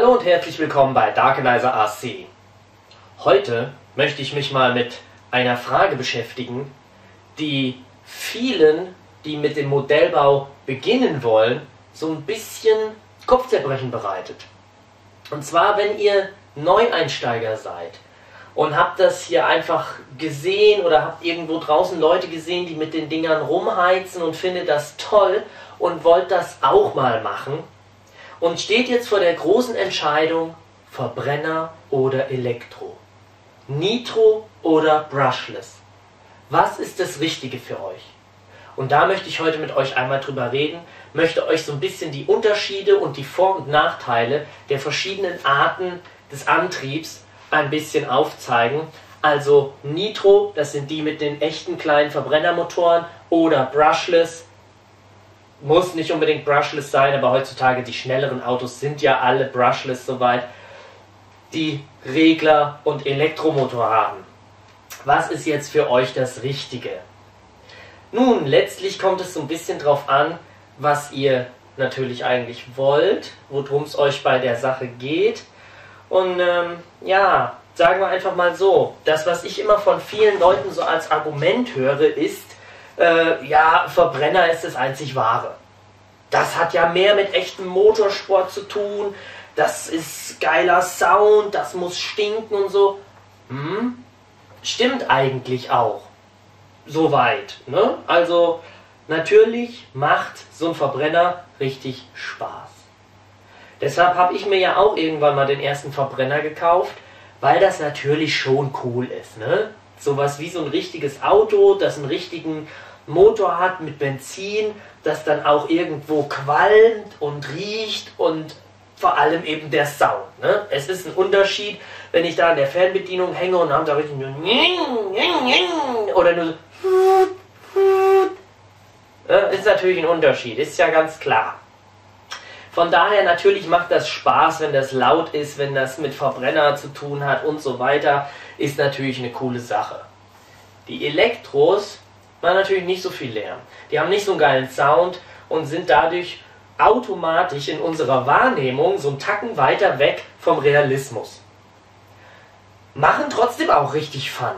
Hallo und herzlich willkommen bei Darkanizer RC. Heute möchte ich mich mal mit einer Frage beschäftigen, die vielen, die mit dem Modellbau beginnen wollen, so ein bisschen Kopfzerbrechen bereitet. Und zwar, wenn ihr Neueinsteiger seid und habt das hier einfach gesehen oder habt irgendwo draußen Leute gesehen, die mit den Dingern rumheizen und findet das toll und wollt das auch mal machen und steht jetzt vor der großen Entscheidung Verbrenner oder Elektro. Nitro oder Brushless. Was ist das Richtige für euch? Und da möchte ich heute mit euch einmal drüber reden, möchte euch so ein bisschen die Unterschiede und die Vor- und Nachteile der verschiedenen Arten des Antriebs ein bisschen aufzeigen. Also Nitro, das sind die mit den echten kleinen Verbrennermotoren oder Brushless, muss nicht unbedingt brushless sein, aber heutzutage die schnelleren Autos sind ja alle brushless soweit, die Regler und Elektromotor haben. Was ist jetzt für euch das Richtige? Nun, letztlich kommt es so ein bisschen drauf an, was ihr natürlich eigentlich wollt, worum es euch bei der Sache geht. Und ähm, ja, sagen wir einfach mal so, das, was ich immer von vielen Leuten so als Argument höre, ist, äh, ja, Verbrenner ist das einzig wahre. Das hat ja mehr mit echtem Motorsport zu tun, das ist geiler Sound, das muss stinken und so. Hm, stimmt eigentlich auch. Soweit. Ne? Also natürlich macht so ein Verbrenner richtig Spaß. Deshalb habe ich mir ja auch irgendwann mal den ersten Verbrenner gekauft, weil das natürlich schon cool ist. Ne? Sowas wie so ein richtiges Auto, das einen richtigen Motor hat mit Benzin, das dann auch irgendwo qualmt und riecht und vor allem eben der Sound. Ne? Es ist ein Unterschied, wenn ich da an der Fernbedienung hänge und habe da richtig nur oder nur so ist natürlich ein Unterschied, ist ja ganz klar. Von daher natürlich macht das Spaß, wenn das laut ist, wenn das mit Verbrenner zu tun hat und so weiter, ist natürlich eine coole Sache. Die Elektros machen natürlich nicht so viel Lärm. Die haben nicht so einen geilen Sound und sind dadurch automatisch in unserer Wahrnehmung so einen Tacken weiter weg vom Realismus. Machen trotzdem auch richtig Fun.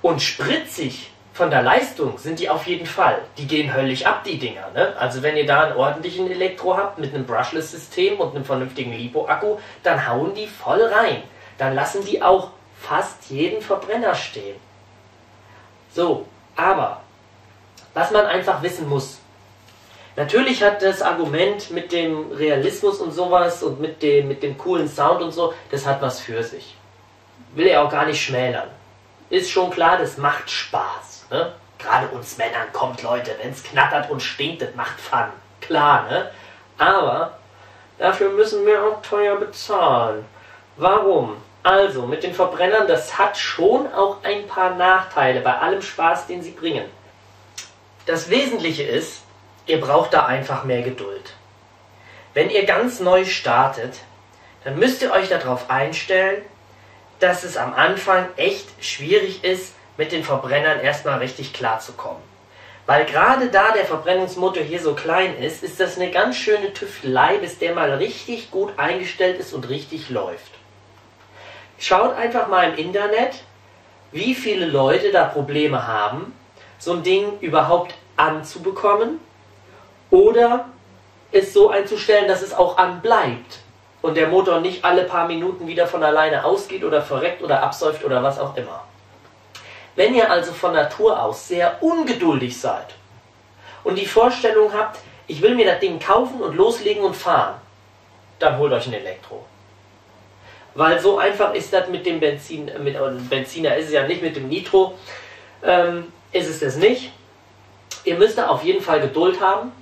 Und spritzig von der Leistung sind die auf jeden Fall. Die gehen höllisch ab, die Dinger. Ne? Also wenn ihr da einen ordentlichen Elektro habt mit einem Brushless-System und einem vernünftigen Lipo-Akku, dann hauen die voll rein. Dann lassen die auch fast jeden Verbrenner stehen. So, aber was man einfach wissen muss, Natürlich hat das Argument mit dem Realismus und sowas und mit dem, mit dem coolen Sound und so, das hat was für sich. Will er auch gar nicht schmälern. Ist schon klar, das macht Spaß. Ne? Gerade uns Männern kommt, Leute, wenn es knattert und stinkt, das macht Fun. Klar, ne? Aber dafür müssen wir auch teuer bezahlen. Warum? Also, mit den Verbrennern, das hat schon auch ein paar Nachteile bei allem Spaß, den sie bringen. Das Wesentliche ist, ihr braucht da einfach mehr Geduld. Wenn ihr ganz neu startet, dann müsst ihr euch darauf einstellen, dass es am Anfang echt schwierig ist, mit den Verbrennern erstmal richtig klarzukommen. Weil gerade da der Verbrennungsmotor hier so klein ist, ist das eine ganz schöne Tüftelei, bis der mal richtig gut eingestellt ist und richtig läuft. Schaut einfach mal im Internet, wie viele Leute da Probleme haben, so ein Ding überhaupt anzubekommen oder es so einzustellen, dass es auch anbleibt und der Motor nicht alle paar Minuten wieder von alleine ausgeht oder verreckt oder absäuft oder was auch immer. Wenn ihr also von Natur aus sehr ungeduldig seid und die Vorstellung habt, ich will mir das Ding kaufen und loslegen und fahren, dann holt euch ein Elektro. Weil so einfach ist das mit dem Benzin, mit Benziner ist es ja nicht, mit dem Nitro ähm, ist es das nicht. Ihr müsst da auf jeden Fall Geduld haben.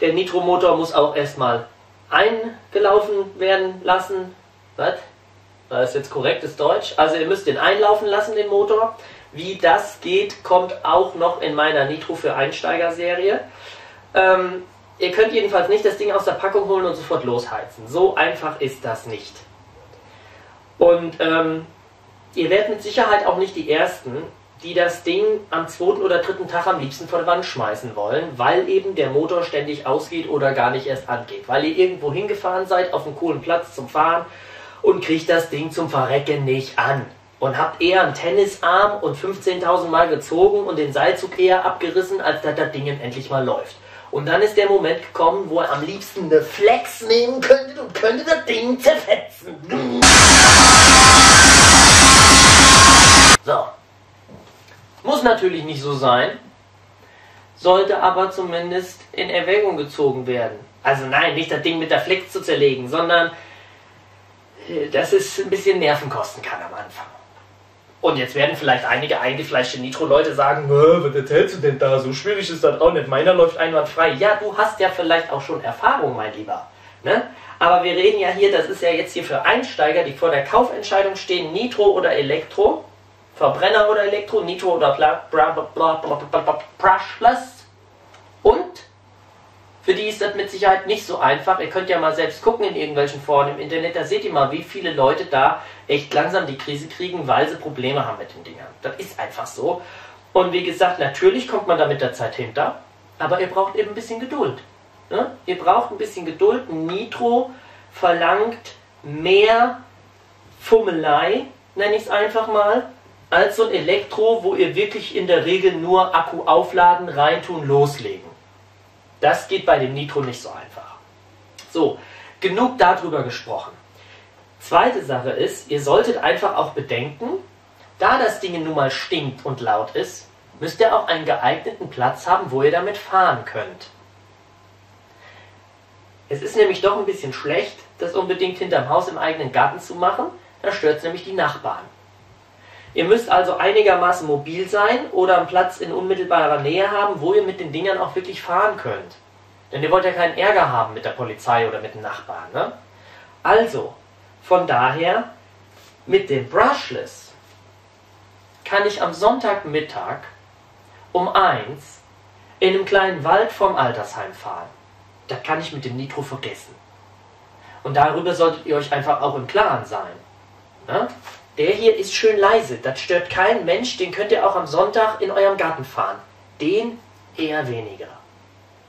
Der Nitromotor muss auch erstmal eingelaufen werden lassen. Was? Das ist jetzt korrektes Deutsch. Also ihr müsst den einlaufen lassen, den Motor. Wie das geht, kommt auch noch in meiner Nitro für Einsteiger Serie. Ähm, ihr könnt jedenfalls nicht das Ding aus der Packung holen und sofort losheizen. So einfach ist das nicht. Und ähm, ihr werdet mit Sicherheit auch nicht die Ersten, die das Ding am zweiten oder dritten Tag am liebsten vor der Wand schmeißen wollen, weil eben der Motor ständig ausgeht oder gar nicht erst angeht. Weil ihr irgendwo hingefahren seid auf einen coolen Platz zum Fahren und kriegt das Ding zum Verrecken nicht an. Und habt eher einen Tennisarm und 15.000 Mal gezogen und den Seilzug eher abgerissen, als dass das Ding endlich mal läuft. Und dann ist der Moment gekommen, wo er am liebsten eine Flex nehmen könnte und könnte das Ding zerfetzen. So. Muss natürlich nicht so sein, sollte aber zumindest in Erwägung gezogen werden. Also nein, nicht das Ding mit der Flex zu zerlegen, sondern äh, dass es ein bisschen Nerven kosten kann am Anfang. Und jetzt werden vielleicht einige eingefleischte Nitro-Leute sagen, was erzählst du denn da? So schwierig ist das auch nicht. Meiner läuft einwandfrei. Ja, du hast ja vielleicht auch schon Erfahrung, mein Lieber. Ne? Aber wir reden ja hier, das ist ja jetzt hier für Einsteiger, die vor der Kaufentscheidung stehen, Nitro oder Elektro. Verbrenner oder Elektro, Nitro oder brushless. Und für die ist das mit Sicherheit nicht so einfach. Ihr könnt ja mal selbst gucken in irgendwelchen Foren im Internet, da seht ihr mal, wie viele Leute da echt langsam die Krise kriegen, weil sie Probleme haben mit den Dingern. Das ist einfach so. Und wie gesagt, natürlich kommt man da mit der Zeit hinter, aber ihr braucht eben ein bisschen Geduld. Ne? Ihr braucht ein bisschen Geduld. Nitro verlangt mehr Fummelei, nenne ich es einfach mal, als so ein Elektro, wo ihr wirklich in der Regel nur Akku aufladen, reintun, loslegen. Das geht bei dem Nitro nicht so einfach. So, genug darüber gesprochen. Zweite Sache ist, ihr solltet einfach auch bedenken, da das Ding nun mal stinkt und laut ist, müsst ihr auch einen geeigneten Platz haben, wo ihr damit fahren könnt. Es ist nämlich doch ein bisschen schlecht, das unbedingt hinterm Haus im eigenen Garten zu machen, da stört es nämlich die Nachbarn. Ihr müsst also einigermaßen mobil sein oder einen Platz in unmittelbarer Nähe haben, wo ihr mit den Dingern auch wirklich fahren könnt. Denn ihr wollt ja keinen Ärger haben mit der Polizei oder mit den Nachbarn. Ne? Also, von daher, mit dem Brushless kann ich am Sonntagmittag um 1 in einem kleinen Wald vom Altersheim fahren. Das kann ich mit dem Nitro vergessen. Und darüber solltet ihr euch einfach auch im Klaren sein. Ne? Der hier ist schön leise, das stört keinen Mensch, den könnt ihr auch am Sonntag in eurem Garten fahren. Den eher weniger.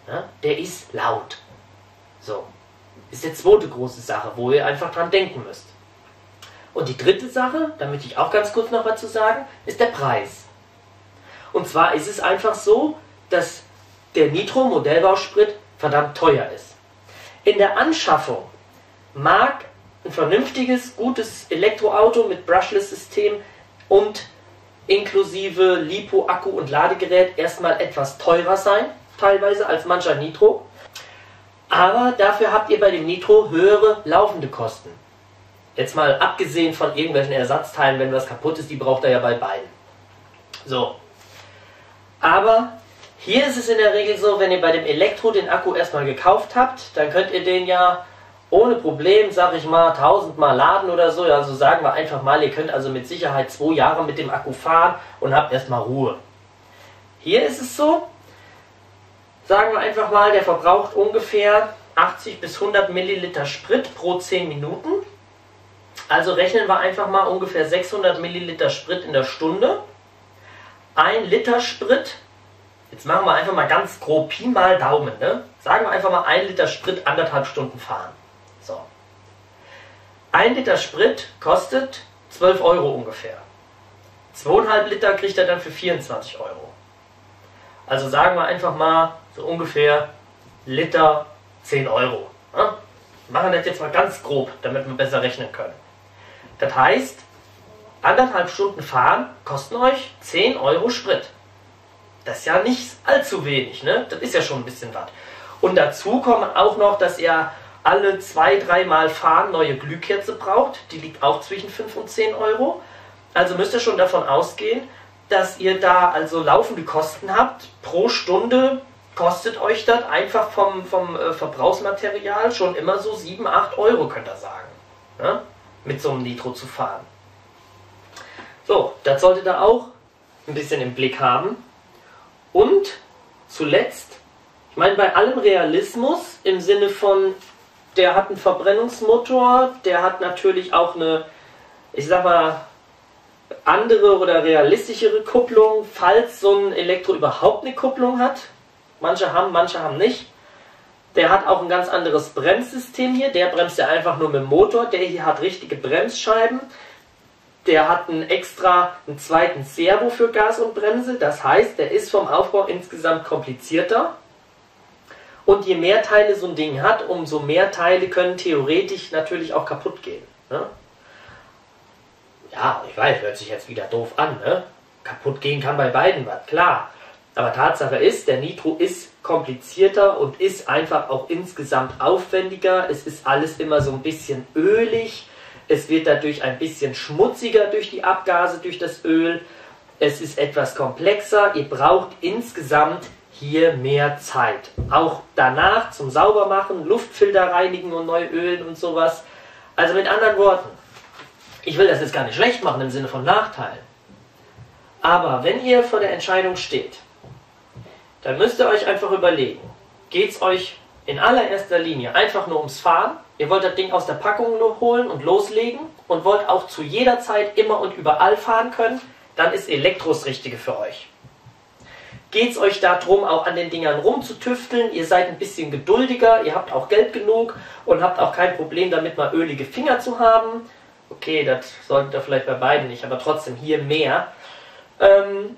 Ja, der ist laut. So. Ist die zweite große Sache, wo ihr einfach dran denken müsst. Und die dritte Sache, da möchte ich auch ganz kurz noch was zu sagen, ist der Preis. Und zwar ist es einfach so, dass der Nitro-Modellbausprit verdammt teuer ist. In der Anschaffung mag ein vernünftiges, gutes Elektroauto mit Brushless-System und inklusive Lipo, Akku und Ladegerät erstmal etwas teurer sein, teilweise als mancher Nitro. Aber dafür habt ihr bei dem Nitro höhere laufende Kosten. Jetzt mal abgesehen von irgendwelchen Ersatzteilen, wenn was kaputt ist, die braucht er ja bei beiden. So. Aber hier ist es in der Regel so, wenn ihr bei dem Elektro den Akku erstmal gekauft habt, dann könnt ihr den ja ohne Problem, sag ich mal, tausendmal laden oder so. Also sagen wir einfach mal, ihr könnt also mit Sicherheit zwei Jahre mit dem Akku fahren und habt erstmal Ruhe. Hier ist es so, sagen wir einfach mal, der verbraucht ungefähr 80 bis 100 Milliliter Sprit pro 10 Minuten. Also rechnen wir einfach mal ungefähr 600 Milliliter Sprit in der Stunde. Ein Liter Sprit, jetzt machen wir einfach mal ganz grob Pi mal Daumen, ne? sagen wir einfach mal ein Liter Sprit anderthalb Stunden fahren. Ein Liter Sprit kostet 12 Euro ungefähr. 2,5 Liter kriegt er dann für 24 Euro. Also sagen wir einfach mal so ungefähr Liter 10 Euro. Ja? Machen das jetzt mal ganz grob, damit wir besser rechnen können. Das heißt, anderthalb Stunden fahren kosten euch 10 Euro Sprit. Das ist ja nicht allzu wenig, ne? Das ist ja schon ein bisschen was. Und dazu kommt auch noch, dass ihr alle zwei, dreimal fahren neue Glühkerze braucht. Die liegt auch zwischen 5 und 10 Euro. Also müsst ihr schon davon ausgehen, dass ihr da also laufende Kosten habt. Pro Stunde kostet euch das einfach vom, vom äh, Verbrauchsmaterial schon immer so 7, 8 Euro, könnt ihr sagen. Ne? Mit so einem Nitro zu fahren. So, das solltet ihr auch ein bisschen im Blick haben. Und zuletzt, ich meine, bei allem Realismus im Sinne von der hat einen Verbrennungsmotor, der hat natürlich auch eine, ich sag mal, andere oder realistischere Kupplung, falls so ein Elektro überhaupt eine Kupplung hat. Manche haben, manche haben nicht. Der hat auch ein ganz anderes Bremssystem hier. Der bremst ja einfach nur mit dem Motor. Der hier hat richtige Bremsscheiben. Der hat einen extra, einen zweiten Servo für Gas und Bremse. Das heißt, der ist vom Aufbau insgesamt komplizierter. Und je mehr Teile so ein Ding hat, umso mehr Teile können theoretisch natürlich auch kaputt gehen. Ne? Ja, ich weiß, hört sich jetzt wieder doof an. Ne? Kaputt gehen kann bei beiden was, klar. Aber Tatsache ist, der Nitro ist komplizierter und ist einfach auch insgesamt aufwendiger. Es ist alles immer so ein bisschen ölig. Es wird dadurch ein bisschen schmutziger durch die Abgase, durch das Öl. Es ist etwas komplexer. Ihr braucht insgesamt hier mehr Zeit. Auch danach zum Saubermachen, Luftfilter reinigen und neu ölen und sowas. Also mit anderen Worten, ich will das jetzt gar nicht schlecht machen im Sinne von Nachteilen. Aber wenn ihr vor der Entscheidung steht, dann müsst ihr euch einfach überlegen, geht es euch in allererster Linie einfach nur ums Fahren? Ihr wollt das Ding aus der Packung holen und loslegen und wollt auch zu jeder Zeit immer und überall fahren können, dann ist Elektro das Richtige für euch. Geht es euch darum, auch an den Dingern rumzutüfteln? Ihr seid ein bisschen geduldiger, ihr habt auch Geld genug und habt auch kein Problem damit, mal ölige Finger zu haben. Okay, das solltet ihr vielleicht bei beiden nicht, aber trotzdem hier mehr. Ähm,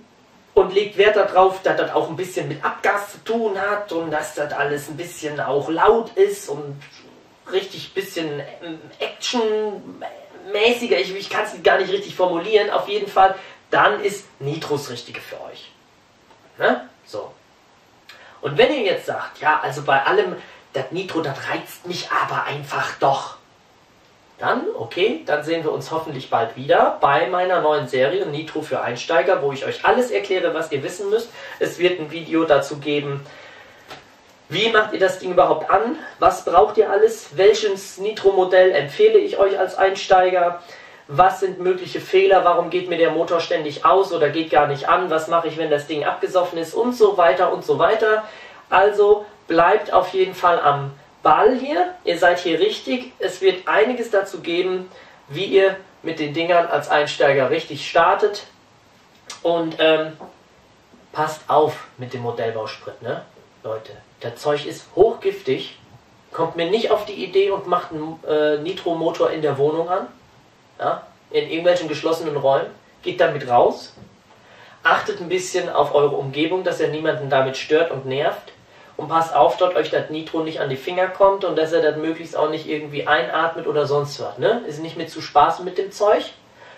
und legt Wert darauf, dass das auch ein bisschen mit Abgas zu tun hat und dass das alles ein bisschen auch laut ist und richtig bisschen ähm, actionmäßiger, ich, ich kann es gar nicht richtig formulieren, auf jeden Fall, dann ist Nitros Richtige für euch. Ne? So. Und wenn ihr jetzt sagt, ja, also bei allem, das Nitro, das reizt mich aber einfach doch. Dann, okay, dann sehen wir uns hoffentlich bald wieder bei meiner neuen Serie Nitro für Einsteiger, wo ich euch alles erkläre, was ihr wissen müsst. Es wird ein Video dazu geben, wie macht ihr das Ding überhaupt an? Was braucht ihr alles? Welches Nitro-Modell empfehle ich euch als Einsteiger? Was sind mögliche Fehler? Warum geht mir der Motor ständig aus oder geht gar nicht an? Was mache ich, wenn das Ding abgesoffen ist? Und so weiter und so weiter. Also bleibt auf jeden Fall am Ball hier. Ihr seid hier richtig. Es wird einiges dazu geben, wie ihr mit den Dingern als Einsteiger richtig startet. Und ähm, passt auf mit dem Modellbausprit, ne? Leute. Das Zeug ist hochgiftig. Kommt mir nicht auf die Idee und macht einen äh, Nitromotor in der Wohnung an. Ja? In irgendwelchen geschlossenen Räumen. Geht damit raus. Achtet ein bisschen auf eure Umgebung, dass ihr niemanden damit stört und nervt und passt auf, dort euch das Nitro nicht an die Finger kommt und dass er das möglichst auch nicht irgendwie einatmet oder sonst was. Ne? Ist nicht mit zu spaßen mit dem Zeug.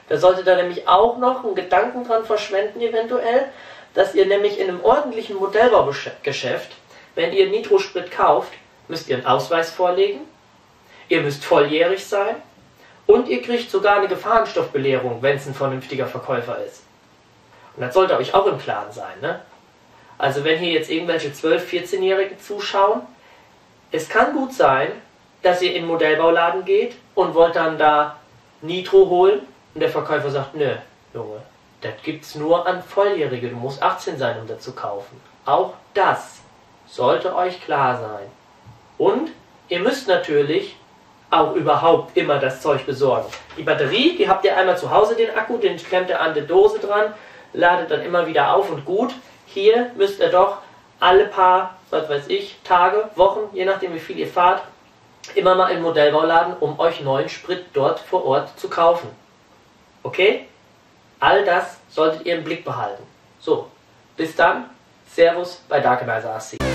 Da solltet ihr nämlich auch noch einen Gedanken dran verschwenden, eventuell, dass ihr nämlich in einem ordentlichen Modellbaugeschäft, wenn ihr Nitrosprit kauft, müsst ihr einen Ausweis vorlegen, ihr müsst volljährig sein und ihr kriegt sogar eine Gefahrenstoffbelehrung, wenn es ein vernünftiger Verkäufer ist. Und das sollte euch auch im Klaren sein, ne? Also wenn hier jetzt irgendwelche 12-, 14-Jährige zuschauen, es kann gut sein, dass ihr in den Modellbauladen geht und wollt dann da Nitro holen und der Verkäufer sagt, nö, Junge, das gibt's nur an Volljährige, du musst 18 sein, um das zu kaufen. Auch das sollte euch klar sein. Und ihr müsst natürlich auch überhaupt immer das Zeug besorgen. Die Batterie, die habt ihr einmal zu Hause, den Akku, den klemmt ihr an der Dose dran, ladet dann immer wieder auf und gut. Hier müsst ihr doch alle paar, was weiß ich, Tage, Wochen, je nachdem wie viel ihr fahrt, immer mal im Modellbauladen, um euch neuen Sprit dort vor Ort zu kaufen. Okay? All das solltet ihr im Blick behalten. So, bis dann. Servus bei Darkanizer AC.